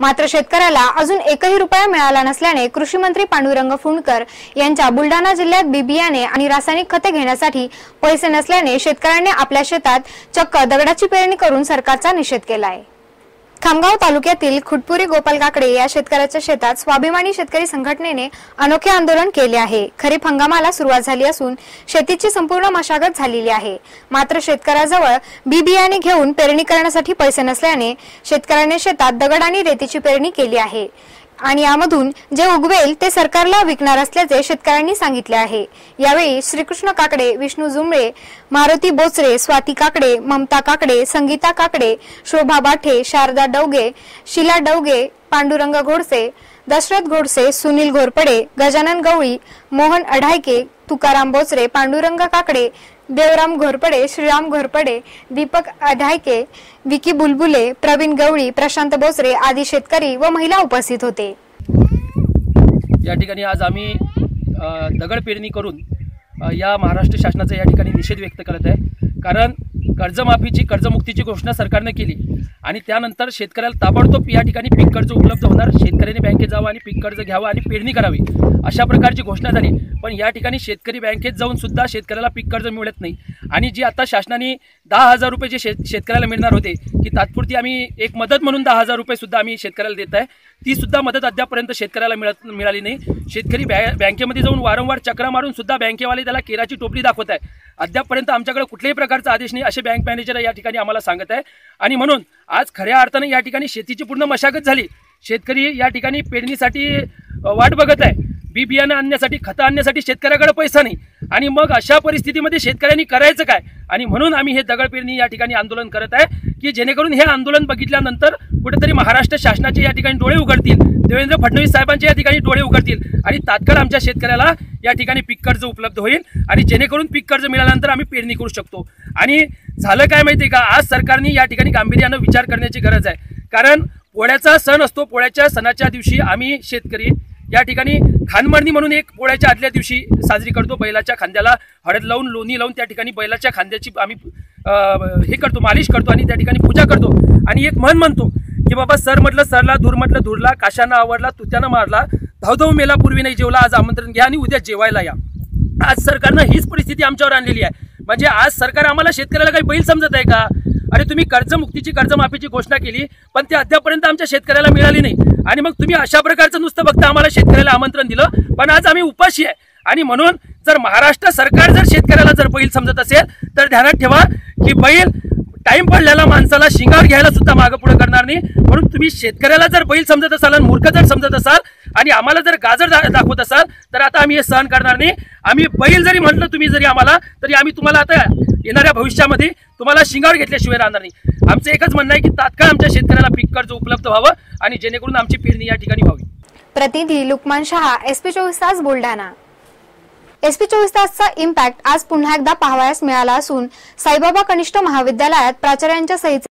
मात्र शेतकऱ्याला अजून एकही रुपया मिळाला नसल्याने कृषी मंत्री पांडुरंग फुंडकर यांच्या बुलढाणा जिल्ह्यात बी बियाणे आणि रासायनिक खते घेण्यासाठी पैसे नसल्याने शेतकऱ्यांनी आपल्या शेतात चक्क दगडाची पेरणी करून सरकारचा निषेध केला आहे खामगाव तालुक्यातील खुटपुरी गोपाल काकडे या शेतकऱ्याच्या शेतात स्वाभिमानी शेतकरी संघटनेने अनोखे आंदोलन केले आहे. खरीप हंगामाला सुरुवात झाली असून शेतीची संपूर्ण मशागत झालेली आहे. मात्र शेतकऱ्याजवळ बी बियाणे घेऊन पेरणी करण्यासाठी पैसे नसल्याने शेतकऱ्याने शेतात दगड आणि रेतीची पेरणी केली आहे. आणि यामधून जे उगवेल ते सरकारला विकणार असल्याचे शेतकऱ्यांनी सांगितले आहे. यावेळी श्रीकृष्ण काकडे विष्णू जुमळे मारुती बोचरे स्वाती काकडे ममता काकडे संगीता काकडे शोभा बाठे शारदा डवगे शिला डवगे पांडुरंग घोडसे दशरथ घोडसे सुनील घोरपडे गजानन गवळी मोहन अढायके तुकाराम बोचरे पांडुरंग काकडे देवराम घोरपडे श्रीराम घोरपडे दीपक अढायके विकी बुलबुले प्रवीण गवळी प्रशांत बोचरे आदी शेतकरी व महिला उपस्थित होते. या ठिकाणी आज आम्ही दगड पेरणी करून या महाराष्ट्र शासनाचा या ठिकाणी निषेध व्यक्त करत आहे. कारण कर्जमाफीची कर्जमुक्तीची घोषणा सरकारने केली. आणि त्यानंतर शेतकऱ्याला ताबडतोब या ठिकाणी पीक कर्ज उपलब्ध होणार. शेतकऱ्याने बँकेत जावं आणि पीक कर्ज घ्यावं आणि पेरणी करावी. अशा प्रकारची घोषणा झाली. पण या ठिकाणी शेतकरी बँकेत जाऊन सुद्धा शेतकऱ्याला पीक कर्ज मिळत नाही. आणि जी आता शासनाने दहा हजार रुपये जे शेत शेतकऱ्याला मिळणार होते की तात्पुरती आम्ही एक मदत म्हणून दहा हजार रुपये सुद्धा आम्ही शेतकऱ्याला देत आहे. ती सुद्धा मदत अद्यापर्यंत शेतकऱ्याला मिळत मिळाली नाही. शेतकरी बॅ बँकेमध्ये जाऊन वारंवार चक्रा मारून सुद्धा बँकेवाले त्याला केराची टोपली दाखवत आहे. अद्यापपर्यंत आमच्याकडे कुठल्याही प्रकारचा आदेश नाही असे बँक मॅनेजर या ठिकाणी आम्हाला सांगत आहे. आणि म्हणून आज खऱ्या अर्थाने या ठिकाणी शेतीची पूर्ण मशागत झाली. शेतकरी या ठिकाणी पेरणीसाठी वाट बघत आहे. बी बियाणं आणण्यासाठी खतं आणण्यासाठी शेतकऱ्याकडे पैसा नाही. आणि मग अशा परिस्थितीमध्ये शेतकऱ्यांनी करायचं काय? आणि म्हणून आम्ही हे दगड पेरणी या ठिकाणी आंदोलन करत आहे की जेणेकरून हे आंदोलन बघितल्यानंतर कुठेतरी महाराष्ट्र शासनाचे या ठिकाणी डोळे उघडतील देवेंद्र फडणवीस साहेबांचे या ठिकाणी डोळे उघडतील आणि तात्काळ आमच्या शेतकऱ्याला या ठिकाणी पीक कर्ज उपलब्ध होईल आणि जेणेकरून पीक कर्ज मिळाल्यानंतर आम्ही पेरणी करू शकतो. आणि झालं काय माहिती आहे का? आज सरकारने या ठिकाणी गांभीर्यानं विचार करण्याची गरज आहे. कारण पोळ्याचा सण असतो पोळ्याच्या सणाच्या दिवशी आम्ही शेतकरी या ठिकाणी खानमळणी म्हणून एक पोळ्याच्या आदल्या दिवशी साजरी करतो. बैलाच्या खांद्याला हळद लावून लोणी लावून त्या ठिकाणी बैलाच्या खांद्याची आम्ही हे करतो मालिश करतो आणि त्या ठिकाणी पूजा करतो. आणि एक म्हण म्हणतो की बाबा सर म्हटलं सरला धूर म्हटलं धुरला काशानं आवडला तुत्यानं मारला धावधाव मेला पूर्वी नाही जेवला आज आमंत्रण घ्या आणि उद्या जेवायला या. आज सरकारनं हीच परिस्थिती आमच्यावर आणलेली आहे. म्हणजे आज सरकार आम्हाला शेतकऱ्याला काही बैल समजत आहे का? आणि तुम्ही कर्जमुक्तीची कर्जमाफीची घोषणा केली पण ती अद्यापर्यंत आमच्या शेतकऱ्याला मिळाली नाही. आणि मग तुम्ही अशा प्रकारचं नुसतं बघता आम्हाला शेतकऱ्याला आमंत्रण दिलं पण आज आम्ही उपाशी आहे. आणि म्हणून जर महाराष्ट्र सरकार जर शेतकऱ्याला जर बैल समजत असेल तर ध्यानात ठेवा की बैल टाइम पडलेला माणसाला शिंगार घ्यायला सुद्धा मागं पुढे करणार नाही. म्हणून तुम्ही शेतकऱ्याला जर बैल समजत असाल आणि मूर्ख जर समजत असाल आणि आम्हाला जर गाजर दाखवत असाल तर आता आम्ही हे सहन करणार नाही. आम्ही बैल जरी म्हटलं तुम्ही जरी आम्हाला तरी आम्ही तुम्हाला आता येणाऱ्या भविष्यामध्ये तुम्हाला शिंगार घेतल्याशिवाय राहणार नाही. आमचं एकच म्हणणं आहे की तात्काळ आमच्या शेतकऱ्याला पीक कर्ज उपलब्ध व्हावं आणि जेणेकरून आमची पेरणी या ठिकाणी व्हावी. प्रतिनिधी लुकमान शहा एसपी चोवीस तास बुलढाणा. एसपी चोवीस तासचा इम्पॅक्ट आज पुन्हा एकदा पाहावयास मिळाला असून साईबाबा कनिष्ठ महाविद्यालयात प्राचार्यांच्या सहीचे